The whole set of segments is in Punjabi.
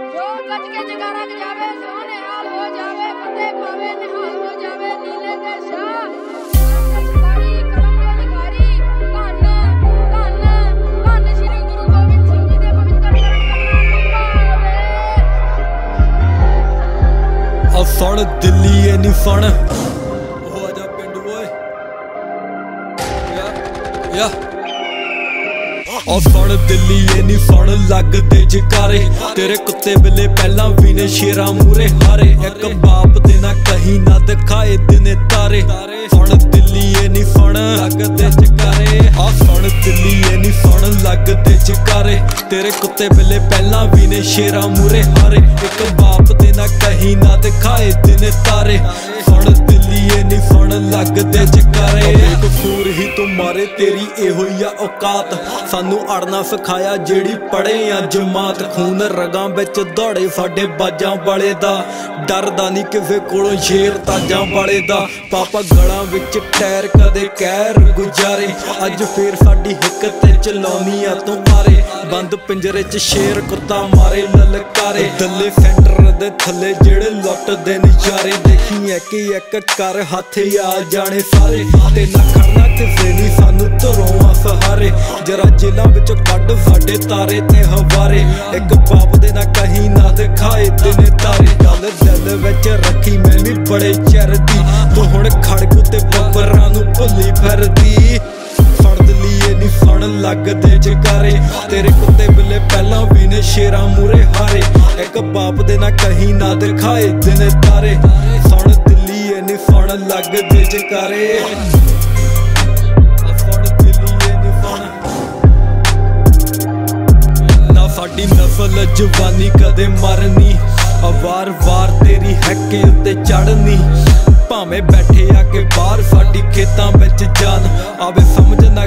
ਜੋ ਗੱਜ ਕੇ ਜਗਾਰਾ ਗਜਾਵੇ ਸੋ ਨਿਹਾਲ ਹੋ ਜਾਵੇ ਫਤਿਹ ਪਾਵੇ, ਨਿਹਾਲ ਹੋ ਜਾਵੇ, ਨੀਲੇ ਤੇ ਸ਼ਾਹ। ਦਸਤਾਰੀ ਆ ਫਣ ਦਿੱਲੀ ਐ ਨੀ ਫਣ ਉਹ ਆ ਜਾ ਪਿੰਡ, ਓਏ। ਯਾ ਯਾ। ਆ ਸੁਣ ਦਿੱਲੀ ਐ ਨੀ ਫਣ ਲੱਗਦੇ ਜਕਾਰੇ। ਤੇਰੇ ਕੁੱਤੇ ਬਿੱਲੇ ਪਹਿਲਾਂ ਵੀ ਨੇ ਸ਼ੇਰਾਂ ਮੂਰੇ ਹਾਰੇ। ਇੱਕ ਬਾਪ ਦੇ ਨਾ ਕਹੀ ਨਾ ਦਿਖਾਏ ਦਿਨੇ ਤਾਰੇ। ਸੁਣ ਦਿੱਲੀ ਐ ਨੀ ਫਣ ਲੱਗਦੇ ਜਕਾਰੇ। ਆ ਫਣ ਦਿੱਲੀ ਐ ਨੀ ਫਣ ਲੱਗਦੇ ਜਕਾਰੇ ਤੇਰੇ ਕੁੱਤੇ ਬਿੱਲੇ ਪਹਿਲਾਂ ਵੀ ਨੇ ਸ਼ੇਰਾਂ ਮੂਰੇ ਹਾਰੇ। ਇੱਕ ਬਾਪ ਦੇ ਨਾ ਕਹੀਂ ਨਾ ਦਿਖਾਏ ਦਿਨੇ ਤਾਰੇ। ਫਣ ਦਿੱਲੀ ਐ ਨੀ ਫਣ ਲੱਗਦੇ ਜਕਾਰੇ ਕਸੂਰ ਹੀ ਤੂੰ ਮਾਰੇ ਤੇਰੀ ਇਹੋ ਹੀ ਆ ਔਕਾਤ। ਸਾਨੂੰ ਅੜਨਾ ਸਿਖਾਇਆ ਜਿਹੜੀ ਪੜੇ ਆ ਜਮਾਤ। ਖੂਨ ਰਗਾਂ ਵਿੱਚ ਦੌੜੇ ਸਾਡੇ ਬਾਜਾਂ ਵਾਲੇ ਦਾ। ਡਰਦਾ ਨਹੀਂ ਕਿਸੇ ਕੋਲੋਂ ਸ਼ੇਰ ਤਾਜਾਂ ਵਾਲੇ ਦਾ। ਪਾਪਾ ਗਲਾਂ ਵਿੱਚ ਟਾਇਰ ਕਦੇ ਕਹਿਰ ਗੁਜ਼ਾਰੇ। ਅੱਜ ਫੇਰ ਸਾਡੀ ਹਿੱਕ ਤੇ ਚਲਾਉਣੀ ਆ ਤੂੰ ਮਾਰੇ, ਬੰਦ ਪਿੰਜਰੇ 'ਚ ਸ਼ੇਰ ਕੁੱਤਾ ਮਾਰੇ, ਲਲਕਾਰੇ। ਦੱਲੇ ਸੈਂਟਰ ਦੇ ਥੱਲੇ ਜਿਹੜੇ ਲੁੱਟਦੇ ਨਜ਼ਾਰੇ। ਦੇਖੀ ਇੱਕ ਇੱਕ ਕਰ ਹੱਥ ਆ ਜਾਣੇ ਸਾਰੇ। ਤੇ ਨਾ ਖੜਨਾ ਕਿਸੇ ਨਹੀਂ ਸਾਨੂੰ ਧਰੋਂ ਸਹਾਰੇ। ਜਰਾ ਜੇਲਾਂ ਵਿੱਚੋਂ ਕੱਢ ਸਾਡੇ ਤਾਰੇ ਤੇ ਹਵਾਰੇ। ਇੱਕ ਬਾਪ ਦੇ ਨਾ ਕਹੀਂ ਨਾ ਦਿਖਾਏ ਦਿਨੇ ਤਾਰੇ। ਗੱਲ ਦਿਲ ਵਿੱਚ ਰੱਖੀ ਮੈਂ ਵੀ ਬੜੇ ਚਰਦੀ ਤੂੰ ਹੁਣ ਖੜਕ ਤੇ ਬੱਬਰਾਂ ਨੂੰ ਭੁੱਲੀ ਫਿਰਦੀ। ਨਹੀਂ ਫਣ ਲੱਗਦੇ ਜਕਾਰੇ। ਤੇਰੇ ਕੁੱਤੇ ਬਿੱਲੇ ਪਹਿਲਾਂ ਵੀ ਨੇ ਸ਼ੇਰਾਂ ਮੂਰੇ ਹਾਰੇ। ਇੱਕ ਬਾਪ ਦੇ ਨਾ ਕਹੀਂ ਨਾ ਦਿਖਾਏ ਦਿਨੇ ਤਾਰੇ। ਫਣ ਦਿੱਲੀ ਨਹੀਂ ਫਣ ਲੱਗਦੇ ਜਕਾਰੇ। ਸਾਡੀ ਨਸਲ ਜਵਾਨੀ ਕਦੇ ਮਰਨੀ। ਵਾਰ-ਵਾਰ ਤੇਰੀ ਹੈਕੇ ਉੱਤੇ ਚੜਨੀ ਭਾਵੇਂ ਬੈਠੇ ਆ ਕੇ ਬਾਹਰ ਸਾਡੀ ਖੇਤਾਂ ਵਿੱਚ ਜਾਨ। ਆਵੇ ਸਮਝ ਨਾ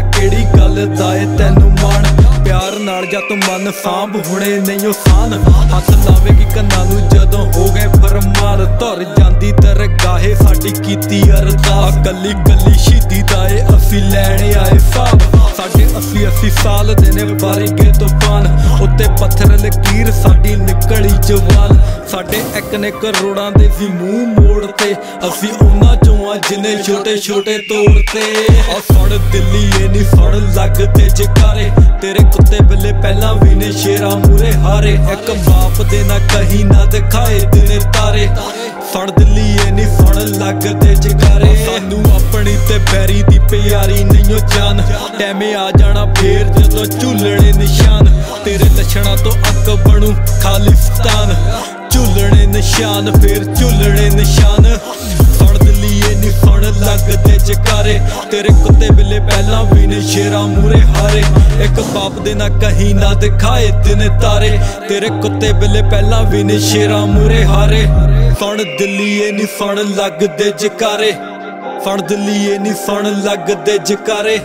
ਗੱਲ ਦਾ ਏ ਤੈਨੂੰ ਮਾਣ। ਪਿਆਰ ਨਾਲ ਜਾਂ ਤੂੰ ਮਨ ਸਾਂਭ, ਹੁਣੇ ਨਹੀਂ ਉਹ ਸਾਨ ਹੱਥ ਲਾਵੇਗੀ ਕੰਨਾਂ ਨੂੰ ਜਦੋਂ ਹੋ ਗਏ ਫਰਮਾਨ। ਧਰ ਜਾਂਦੀ ਦਰਗਾਹੇ, ਸਾਡੀ ਕੀਤੀ ਅਰਦਾਸ। ਗੱਲੀ ਗੱਲੀ ਸ਼ਹੀਦੀ ਦਾ ਏ, ਅਸੀਂ ਲੈਣ ਆਏ ਸਾਬ ਸਾਡੇ 80 80 ਸਾਲ ਦੇ ਨੇ ਵਾਰੀ ਗਏ ਤੂਫਾਨ ਉੱਤੇ ਪੱਥਰ ਲਕੀਰ ਸਾਡੀ ਨਿਕਲੀ ਜਵਾਨ ਸਾਡੇ ਇੱਕ ਨੇ ਕਰੋੜਾਂ ਦੇ ਵੀ ਮੂੰਹ ਮੋੜ ਤੇ ਅਸੀਂ ਉਹਨਾਂ ਚੋਂ ਆ ਜਿਨੇ ਛੋਟੇ ਛੋਟੇ ਤੋੜਤੇ। ਆ ਫੜ ਦਿੱਲੀ, ਇਹ ਨਹੀਂ ਫੜ ਲੱਗਦੇ ਜਕਾਰੇ। ਤੇਰੇ ਕੁੱਤੇ ਬੱਲੇ ਪਹਿਲਾਂ ਵੀ ਨੇ ਸ਼ੇਰਾਂ ਮੂਰੇ ਹਾਰੇ। ਇੱਕ ਬਾਪ ਦੇ ਨਾ ਕਹੀਂ ਨਾ ਦਿਖਾਏ ਦਿਨੇ ਤਾਰੇ। ਜਾਨ ਟੈਮੇ ਆ ਜਾਣਾ ਫੇਰ ਜਦੋਂ ਝੂਲਣੇ ਨਿਸ਼ਾਨ। ਤੇਰੇ ਲੱਛਣਾਂ ਤੋਂ ਅੱਕ ਬਣੂ ਖਾਲਿਸਤਾਨ। ਝੂਲਣੇ ਨਿਸ਼ਾਨ, ਫੇਰ ਝੂਲਣੇ ਨਿਸ਼ਾਨ। ਫੜ ਦਿੱਲੀ ਨਹੀਂ ਫੜ ਲੱਗਦੇ ਜਕਾਰੇ। ਤੇਰੇ ਕੁੱਤੇ ਬਿੱਲੇ ਪਹਿਲਾਂ ਵੀ ਨੇ, ਸ਼ੇਰਾਂ ਮੂਰੇ ਹਾਰੇ। ਇੱਕ ਬਾਪ ਦੇ ਨਾ ਕਹੀਂ ਨਾ ਦਿਖਾਏ ਦਿਨ ਤਾਰੇ। ਤੇਰੇ ਕੁੱਤੇ ਬਿੱਲੇ ਪਹਿਲਾਂ ਵੀ ਨੇ, ਸ਼ੇਰਾਂ ਮੂਰੇ ਹਾਰੇ। ਫੜ ਦਲੀਏ ਇਹ ਨਹੀਂ ਫੜ ਲੱਗਦੇ ਜਕਾਰੇ। ਫੜ ਦਲੀਏ ਇਹ ਨਹੀਂ ਫੜ ਲੱਗਦੇ ਜਕਾਰੇ।